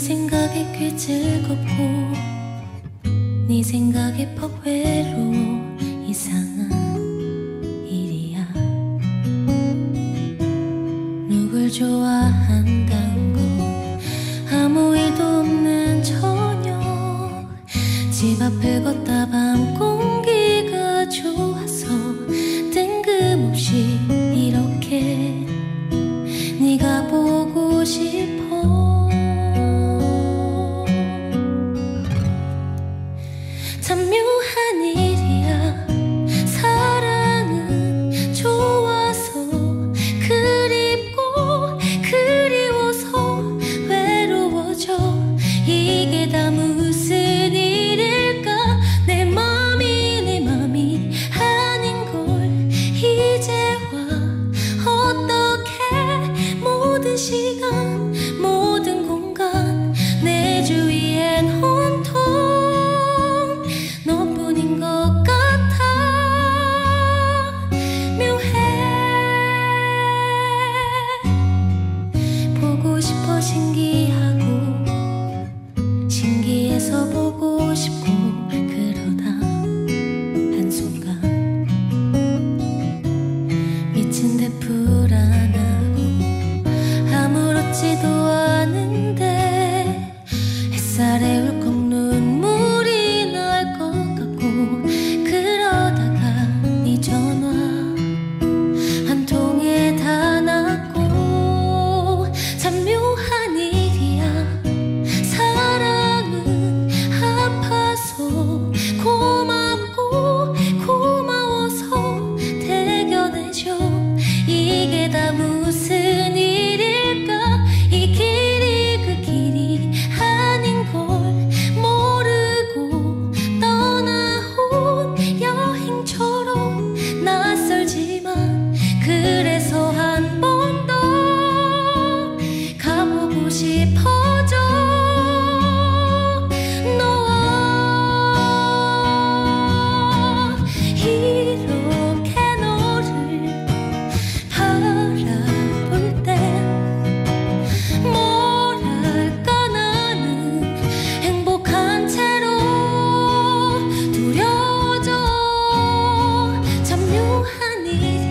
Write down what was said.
생각에 꽤 즐겁고 네 생각에 법외로 이상한 일이야. 누굴 좋아한다는 건 아무 일도 없는 저녁 집 앞을 걷다 밤고 逃げた胸 미친 듯 need